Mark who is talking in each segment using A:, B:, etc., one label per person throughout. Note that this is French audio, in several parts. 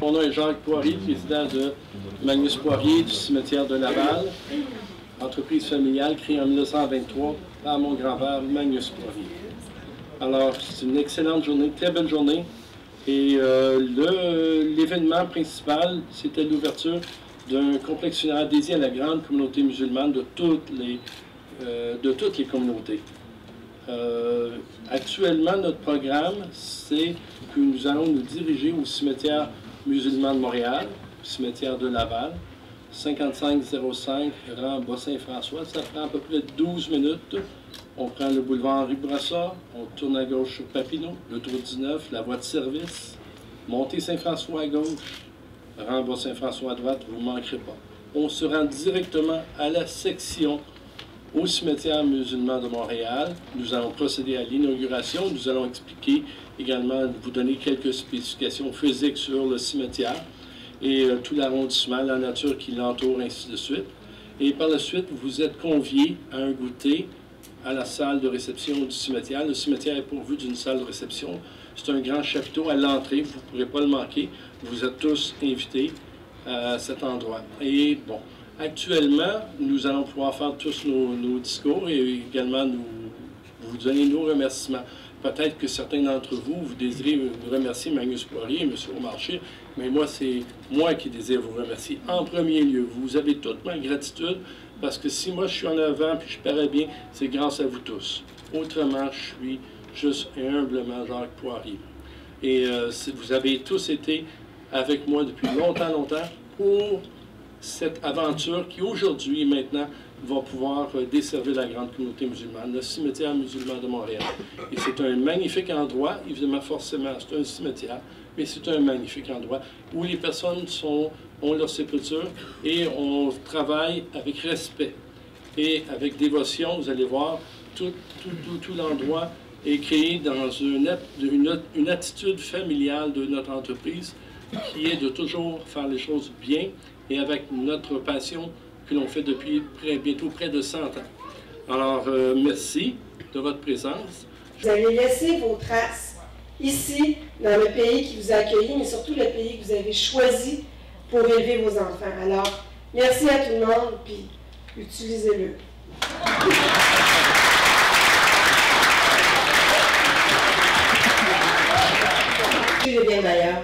A: Mon est Jacques Poirier, président de Magnus Poirier du cimetière de Laval, entreprise familiale créée en 1923 par mon grand-père Magnus Poirier. Alors, c'est une excellente journée, très belle journée. Et euh, l'événement principal, c'était l'ouverture d'un complexe funéraire dédié à la grande communauté musulmane de toutes les, euh, de toutes les communautés. Euh, actuellement, notre programme, c'est que nous allons nous diriger au cimetière musulman de Montréal, cimetière de Laval, 5505 rang Bas-Saint-François. Ça prend à peu près 12 minutes. On prend le boulevard Henri Brassard, on tourne à gauche sur Papineau, le tour 19, la voie de service, montée Saint-François à gauche, rang Bas-Saint-François à droite, vous ne manquerez pas. On se rend directement à la section au cimetière musulman de Montréal. Nous allons procéder à l'inauguration. Nous allons expliquer également, vous donner quelques spécifications physiques sur le cimetière et euh, tout l'arrondissement, la nature qui l'entoure, ainsi de suite. Et par la suite, vous êtes conviés à un goûter à la salle de réception du cimetière. Le cimetière est pourvu d'une salle de réception. C'est un grand chapiteau à l'entrée, vous ne pourrez pas le manquer. Vous êtes tous invités à cet endroit. Et bon, actuellement, nous allons pouvoir faire tous nos, discours et également nous, vous donner nos remerciements. Peut-être que certains d'entre vous, vous désirez remercier Magnus Poirier, M. Aumarché, mais moi, c'est moi qui désire vous remercier. En premier lieu, vous avez toute ma gratitude, parce que si moi je suis en avant puis je parais bien, c'est grâce à vous tous. Autrement, je suis juste humblement Jacques Poirier. Et euh, vous avez tous été avec moi depuis longtemps, longtemps, pour cette aventure qui aujourd'hui, maintenant, va pouvoir euh, desservir la grande communauté musulmane, le cimetière musulman de Montréal. Et c'est un magnifique endroit, évidemment, forcément, c'est un cimetière, mais c'est un magnifique endroit où les personnes sont, ont leur sépulture et on travaille avec respect et avec dévotion. Vous allez voir, tout, tout, tout, l'endroit est créé dans une, une attitude familiale de notre entreprise qui est de toujours faire les choses bien et avec notre passion que l'on fait depuis bientôt près de 100 ans. Alors, euh, merci de votre présence.
B: Vous avez laissé vos traces ici, dans le pays qui vous a accueilli, mais surtout le pays que vous avez choisi pour élever vos enfants. Alors, merci à tout le monde, puis utilisez-le. Je vais bien d'ailleurs.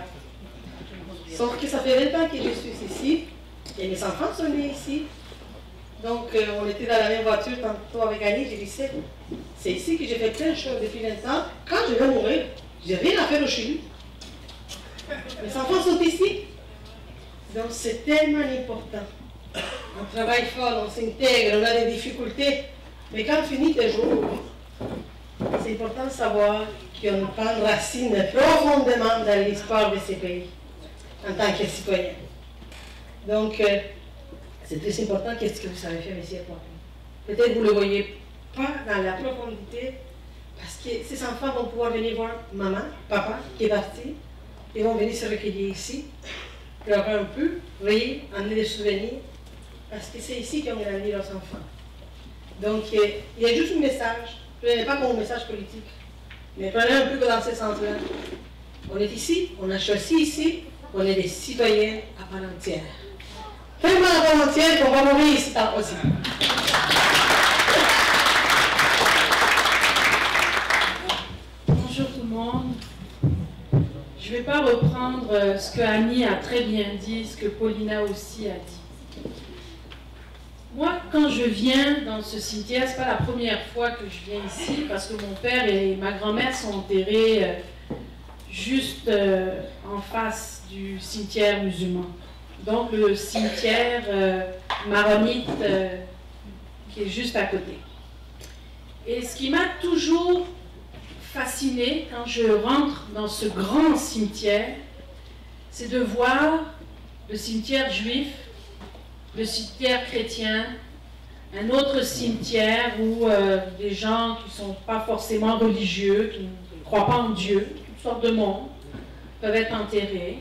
B: Sauf que ça fait 20 ans que je suis ici. Et mes enfants sont nés ici. Donc, euh, on était dans la même voiture tantôt avec Annie. J'ai dit, c'est ici que j'ai fait plein de choses depuis 20 ans. Quand je vais mourir, j'ai rien à faire au Chili. Mes enfants sont ici. Donc, c'est tellement important. On travaille fort, on s'intègre, on a des difficultés. Mais quand finit tes jours, c'est important de savoir qu'on prend racine profondément dans l'histoire de ces pays en tant que citoyen. Donc, euh, c'est très important qu'est-ce que vous savez faire ici à Peut-être vous ne le voyez pas dans la profondité, parce que ces enfants vont pouvoir venir voir maman, papa qui est parti, ils vont venir se recueillir ici, pleurer un peu, rire, amener des souvenirs, parce que c'est ici qu'ils ont grandi leurs enfants. Donc, euh, il y a juste un message, prenez pas comme un message politique, mais prenez un peu dans ce sens-là. On est ici, on a choisi ici, on est des citoyens à part entière. Faites-moi la part entière qu'on va mourir ici aussi.
C: Bonjour tout le monde. Je ne vais pas reprendre euh, ce que Annie a très bien dit, ce que Paulina aussi a dit. Moi, quand je viens dans ce cimetière, ce n'est pas la première fois que je viens ici, parce que mon père et ma grand-mère sont enterrés euh, juste euh, en face du cimetière musulman. Donc le cimetière euh, maronite euh, qui est juste à côté. Et ce qui m'a toujours fasciné quand je rentre dans ce grand cimetière, c'est de voir le cimetière juif, le cimetière chrétien, un autre cimetière où des gens qui ne sont pas forcément religieux, qui ne croient pas en Dieu, de monde peuvent être enterrés.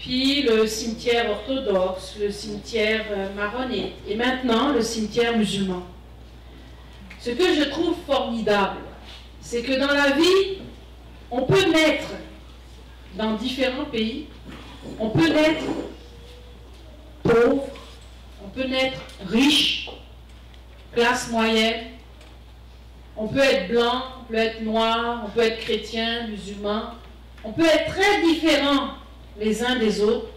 C: Puis le cimetière orthodoxe, le cimetière euh, marronné et maintenant le cimetière musulman. Ce que je trouve formidable, c'est que dans la vie, on peut naître dans différents pays On peut naître pauvre, on peut naître riche, classe moyenne, on peut être blanc, on peut être noir, on peut être chrétien, musulman, on peut être très différents les uns des autres,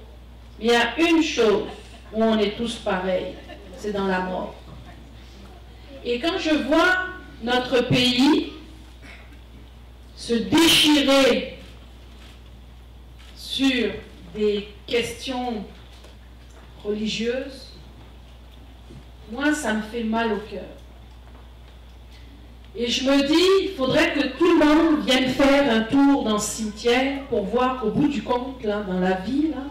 C: il y a une chose où on est tous pareils, c'est dans la mort. Et quand je vois notre pays se déchirer sur des questions religieuses, moi, ça me fait mal au cœur. Et je me dis, il faudrait que tout le monde vienne faire un tour dans ce cimetière pour voir qu'au bout du compte, là, dans la vie, là,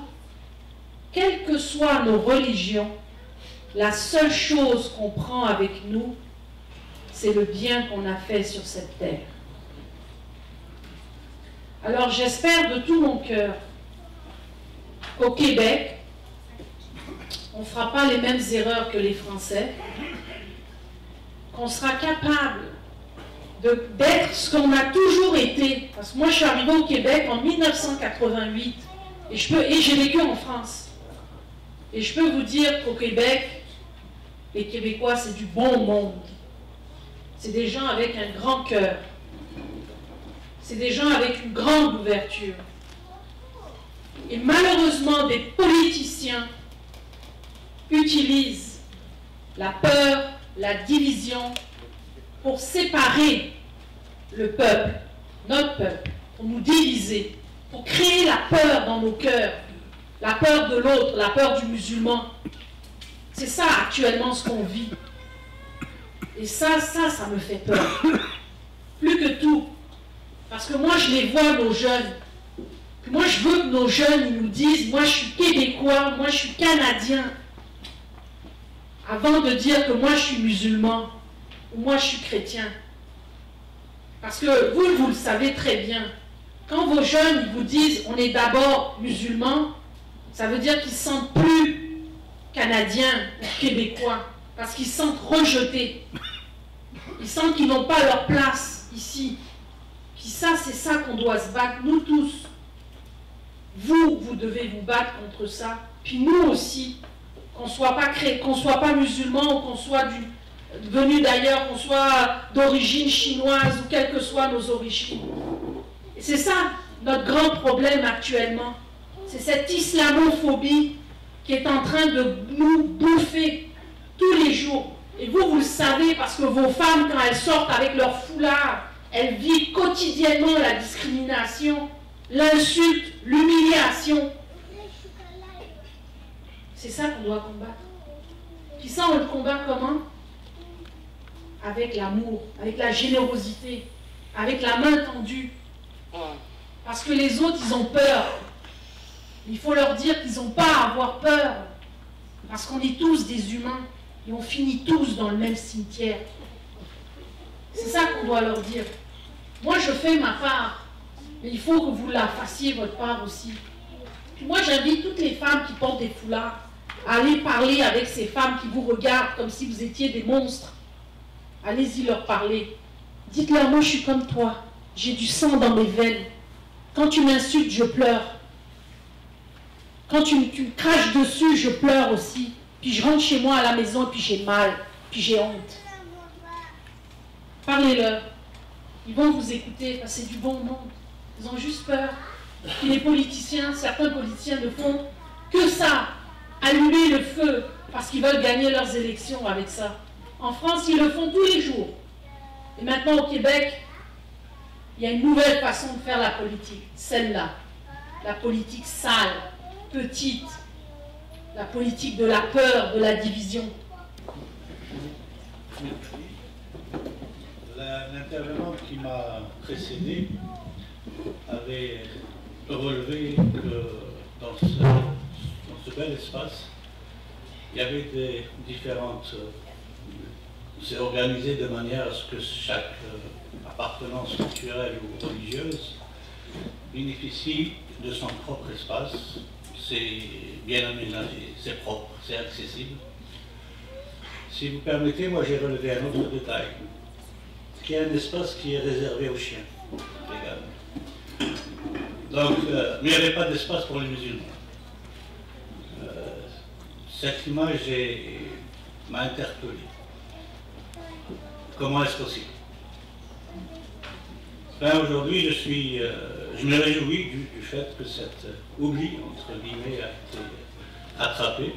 C: quelles que soient nos religions, la seule chose qu'on prend avec nous, c'est le bien qu'on a fait sur cette terre. Alors j'espère de tout mon cœur qu'au Québec, on ne fera pas les mêmes erreurs que les Français, qu'on sera capable d'être ce qu'on a toujours été. Parce que moi, je suis arrivée au Québec en 1988 et j'ai vécu en France. Et je peux vous dire qu'au Québec, les Québécois, c'est du bon monde. C'est des gens avec un grand cœur. C'est des gens avec une grande ouverture. Et malheureusement, des politiciens utilisent la peur, la division, pour séparer le peuple, notre peuple, pour nous diviser, pour créer la peur dans nos cœurs, la peur de l'autre, la peur du musulman. C'est ça actuellement ce qu'on vit. Et ça, ça, ça me fait peur. Plus que tout. Parce que moi, je les vois, nos jeunes. Moi, je veux que nos jeunes nous disent, moi, je suis québécois, moi, je suis canadien. Avant de dire que moi, je suis musulman moi je suis chrétien. Parce que vous, vous le savez très bien. Quand vos jeunes vous disent on est d'abord musulmans, ça veut dire qu'ils ne se sentent plus canadiens ou québécois. Parce qu'ils se sentent rejetés. Ils sentent qu'ils n'ont pas leur place ici. Puis ça, c'est ça qu'on doit se battre, nous tous. Vous, vous devez vous battre contre ça. Puis nous aussi, qu'on ne soit pas, qu'on soit pas musulmans ou qu'on soit du, venus d'ailleurs, qu'on soit d'origine chinoise ou quelles que soient nos origines. C'est ça notre grand problème actuellement. C'est cette islamophobie qui est en train de nous bouffer tous les jours. Et vous, vous le savez parce que vos femmes, quand elles sortent avec leur foulard, elles vivent quotidiennement la discrimination, l'insulte, l'humiliation. C'est ça qu'on doit combattre. Puis ça, on le combat comment? Avec l'amour, avec la générosité, avec la main tendue. Parce que les autres, ils ont peur. Il faut leur dire qu'ils n'ont pas à avoir peur. Parce qu'on est tous des humains et on finit tous dans le même cimetière. C'est ça qu'on doit leur dire. Moi, je fais ma part, mais il faut que vous la fassiez votre part aussi. moi, j'invite toutes les femmes qui portent des foulards à aller parler avec ces femmes qui vous regardent comme si vous étiez des monstres Allez-y leur parler. Dites-leur, moi je suis comme toi. J'ai du sang dans mes veines. Quand tu m'insultes, je pleure. Quand tu, me craches dessus, je pleure aussi. Puis je rentre chez moi à la maison, puis j'ai mal, puis j'ai honte. Parlez-leur. Ils vont vous écouter, parce que c'est du bon monde. Ils ont juste peur. Puis les politiciens, certains politiciens ne font que ça, allumer le feu, parce qu'ils veulent gagner leurs élections avec ça. En France, ils le font tous les jours. Et maintenant, au Québec, il y a une nouvelle façon de faire la politique, celle-là. La politique sale, petite, la politique de la peur, de la division.
D: L'intervenant qui m'a précédé avait relevé que dans ce, dans ce bel espace, il y avait des différentes c'est organisé de manière à ce que chaque euh, appartenance culturelle ou religieuse bénéficie de son propre espace. C'est bien aménagé, c'est propre, c'est accessible. Si vous permettez, moi j'ai relevé un autre détail, qui est un espace qui est réservé aux chiens, également. Donc, euh, il n'y avait pas d'espace pour les musulmans. cette image m'a interpellé. Comment est-ce possible ben, Aujourd'hui, euh, je me réjouis du, fait que cet oubli, entre guillemets, a été attrapé.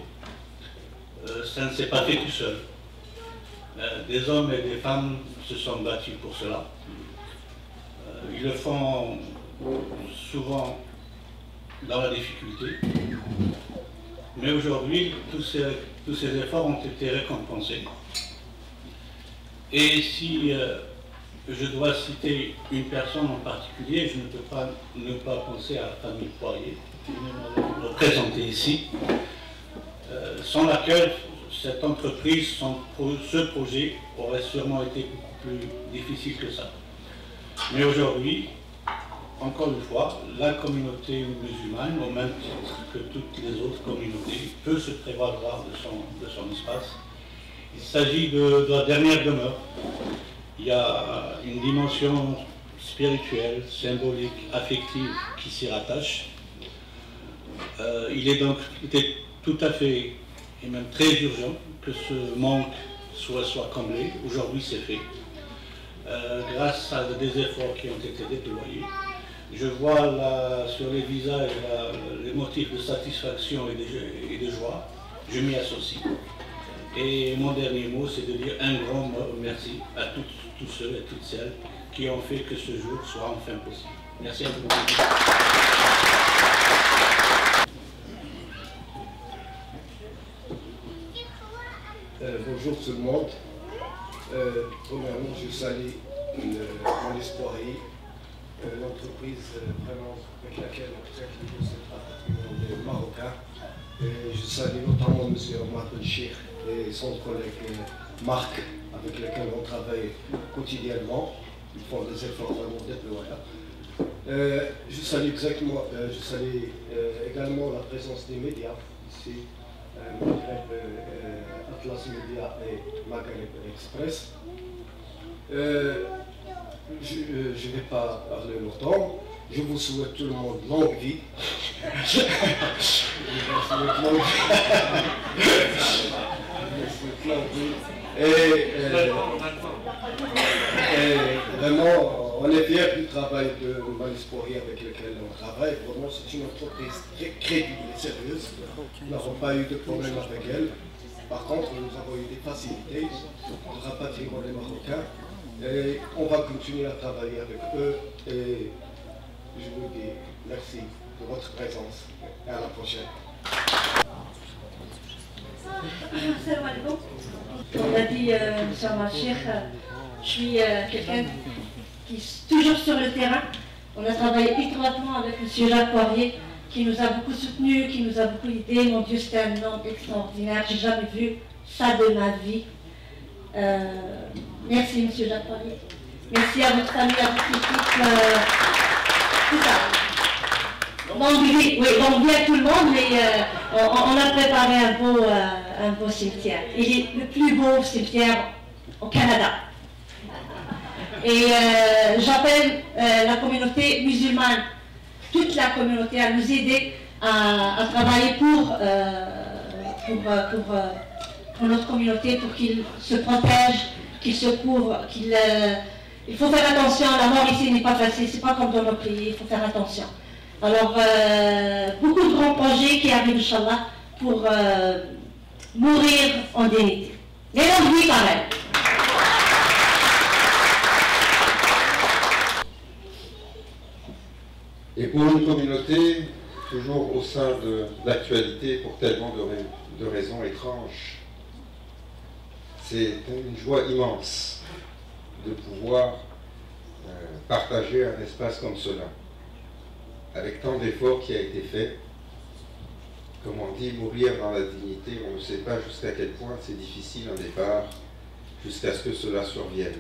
D: Euh, ça ne s'est pas fait tout seul. Euh, des hommes et des femmes se sont battus pour cela. ils le font souvent dans la difficulté. Mais aujourd'hui, tous ces efforts ont été récompensés. Et si euh, je dois citer une personne en particulier, je ne peux pas ne pas penser à la famille Poirier, qui est représentée ici, euh, sans laquelle cette entreprise, ce projet, aurait sûrement été beaucoup plus difficile que ça. Mais aujourd'hui, encore une fois, la communauté musulmane, au même titre que toutes les autres communautés, peut se prévaloir de son, de son espace. Il s'agit de, la dernière demeure. Il y a une dimension spirituelle, symbolique, affective qui s'y rattache. Euh, il est donc était tout à fait et même très urgent que ce manque soit, comblé. Aujourd'hui, c'est fait. Euh, grâce à des efforts qui ont été déployés je vois sur les visages les motifs de satisfaction et de, joie, je m'y associe. Et mon dernier mot, c'est de dire un grand merci à tous ceux et toutes celles qui ont fait que ce jour soit enfin possible. Merci à vous.
E: Euh, bonjour tout le monde. Euh, premièrement, je salue mon espoir euh, l'entreprise euh, vraiment avec laquelle on traite le marocain. Et je salue notamment M. Omar Benchir et son collègue euh, Marc, avec lequel on travaille quotidiennement. Ils font des efforts vraiment déployables. je salue exactement, je salue également la présence des médias ici, Atlas Media et Maghreb Express. Je ne vais pas parler longtemps. Je vous souhaite tout le monde longue vie. je vous souhaite longue vie. Et, euh, et, vraiment, on est fiers du travail de Malispori avec lequel on travaille. Vraiment, c'est une entreprise très crédible et sérieuse. Nous n'avons pas eu de problème avec elle. Par contre, nous avons eu des facilités pour rapatriement les Marocains. Et on va continuer à travailler avec eux et je vous dis merci de votre présence et à la prochaine.
F: Comme l'a dit euh, M. je suis euh, quelqu'un qui est toujours sur le terrain. On a travaillé étroitement avec M. Jacques Poirier, qui nous a beaucoup soutenus, qui nous a beaucoup aidés. Mon Dieu, c'était un homme extraordinaire. J'ai jamais vu ça de ma vie. Euh, Merci, Monsieur Jacques Merci à votre famille, à votre équipe. Euh, Bon, oui, bon, bien tout le monde, mais euh, on, a préparé un beau, euh, un beau cimetière. Il est le plus beau cimetière au Canada. Et j'appelle la communauté musulmane, toute la communauté, à nous aider à, travailler pour, pour, pour, notre communauté, pour qu'ils se protègent qu'il se couvre, qu'il... Il faut faire attention, la mort ici n'est pas facile, c'est pas comme dans nos pays, il faut faire attention. Alors, euh, beaucoup de grands projets qui arrivent, Inch'Allah, pour euh, mourir en dignité. Mais on vit quand même.
G: Et pour une communauté, toujours au sein de l'actualité, pour tellement de raisons étranges, c'est une joie immense de pouvoir euh, partager un espace comme cela, avec tant d'efforts qui a été fait. Comme on dit, mourir dans la dignité, on ne sait pas jusqu'à quel point c'est difficile un départ, jusqu'à ce que cela survienne.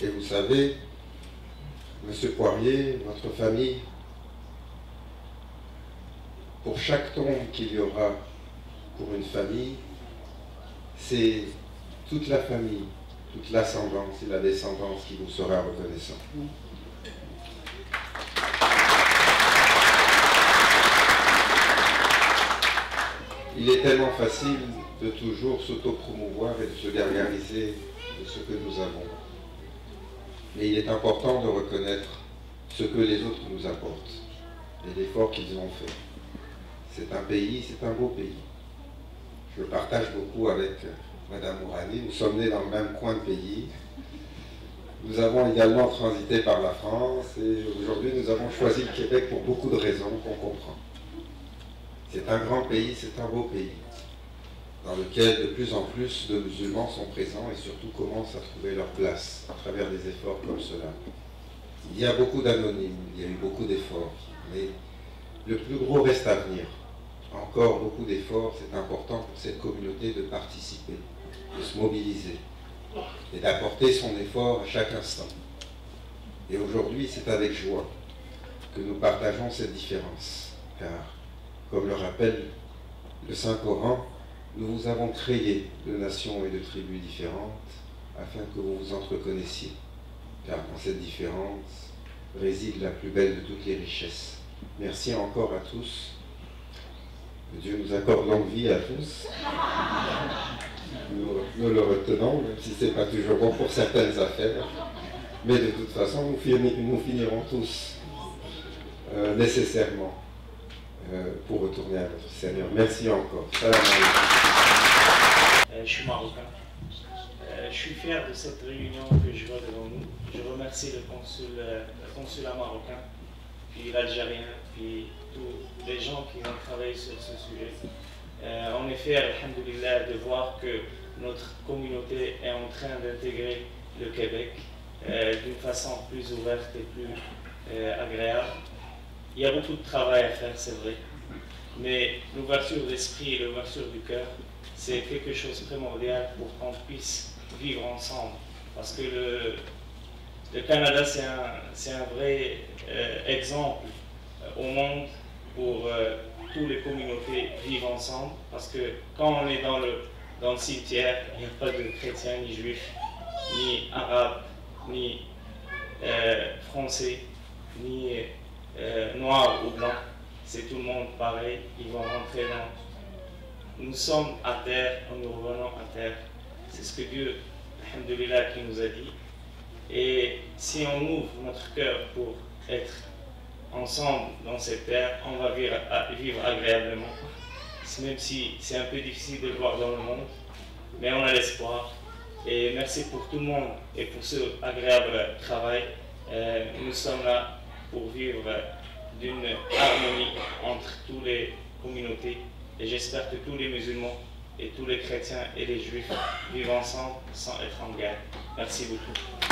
G: Et vous savez, Monsieur Poirier, votre famille, pour chaque tombe qu'il y aura pour une famille, c'est toute la famille, toute l'ascendance et la descendance qui vous sera reconnaissant. il est tellement facile de toujours s'auto-promouvoir et de se gargariser de ce que nous avons. Mais il est important de reconnaître ce que les autres nous apportent et l'effort qu'ils ont fait. C'est un pays, c'est un beau pays. Je partage beaucoup avec Madame Mourani. Nous sommes nés dans le même coin de pays. Nous avons également transité par la France et aujourd'hui nous avons choisi le Québec pour beaucoup de raisons qu'on comprend. C'est un grand pays, c'est un beau pays, dans lequel de plus en plus de musulmans sont présents et surtout commencent à trouver leur place à travers des efforts comme cela. Il y a beaucoup d'anonymes, il y a eu beaucoup d'efforts, mais le plus gros reste à venir. Encore beaucoup d'efforts, c'est important pour cette communauté de participer, de se mobiliser et d'apporter son effort à chaque instant. Et aujourd'hui, c'est avec joie que nous partageons cette différence, car comme le rappelle le Saint-Coran, nous vous avons créé de nations et de tribus différentes afin que vous vous entreconnaissiez, car dans cette différence réside la plus belle de toutes les richesses. Merci encore à tous. Que Dieu nous accorde longue vie à tous. Nous, le retenons, même si ce n'est pas toujours bon pour certaines affaires. Mais de toute façon, nous, finirons tous euh, nécessairement euh, pour retourner à notre Seigneur. Merci encore.
H: Euh, je suis marocain. Euh, je suis fier de cette réunion que je vois devant nous. Je remercie le, le consulat marocain, puis l'Algérien, puis tous les gens qui ont travaillé sur ce sujet. On est alhamdoulilah, de voir que notre communauté est en train d'intégrer le Québec d'une façon plus ouverte et plus agréable. Il y a beaucoup de travail à faire, c'est vrai. Mais l'ouverture d'esprit et l'ouverture du cœur, c'est quelque chose de primordial pour qu'on puisse vivre ensemble. Parce que le, le Canada, c'est un, un, vrai euh, exemple euh, au monde pour euh, toutes les communautés vivre ensemble. Parce que quand on est dans le, dans le cimetière, il n'y a pas de chrétiens, ni juifs, ni arabes, ni français, ni euh, noir ou blanc, c'est tout le monde pareil, ils vont rentrer dans... Nous sommes à terre, nous revenons à terre. C'est ce que Dieu, alhamdoulilah, qui nous a dit. Et si on ouvre notre cœur pour être ensemble dans cette terre, on va vivre, vivre agréablement. Même si c'est un peu difficile de le voir dans le monde, mais on a l'espoir. Et merci pour tout le monde et pour ce agréable travail. Euh, nous sommes là pour vivre d'une harmonie entre toutes les communautés. Et j'espère que tous les musulmans et tous les chrétiens et les juifs vivent ensemble sans être en guerre. Merci beaucoup.